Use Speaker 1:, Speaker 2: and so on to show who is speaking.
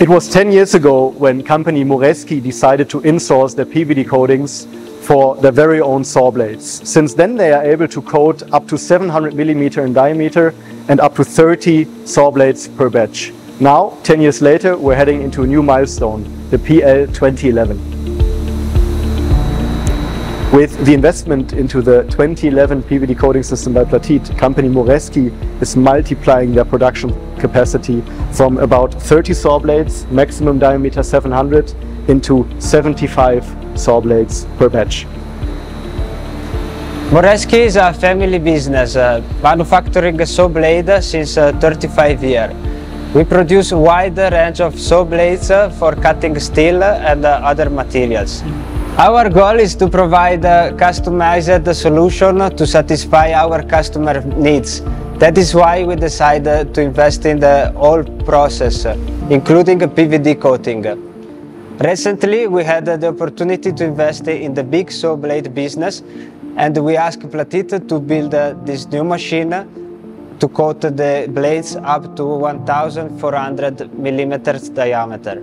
Speaker 1: It was 10 years ago when company Moreschi decided to insource their PVD coatings for their very own saw blades. Since then they are able to coat up to 700 millimeter in diameter and up to 30 saw blades per batch. Now, 10 years later, we're heading into a new milestone, the PL 2011. With the investment into the 2011 PVD coating system by Platit, company Moreschi is multiplying their production capacity from about 30 saw blades, maximum diameter 700, into 75 saw blades per batch.
Speaker 2: Moreschi is a family business, uh, manufacturing saw blade since uh, 35 years. We produce a wide range of saw blades uh, for cutting steel and uh, other materials. Our goal is to provide a customized solution to satisfy our customer needs. That is why we decided to invest in the whole process, including PVD coating. Recently, we had the opportunity to invest in the big saw blade business and we asked Platit to build this new machine to coat the blades up to 1400 millimeters diameter.